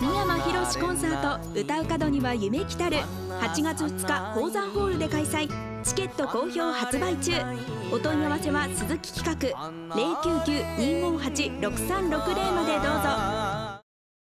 三山ひろしコンサート歌う角には夢来たる8月2日宝山ホールで開催チケット好評発売中お問い合わせは鈴木企画099-258-6360までどうぞ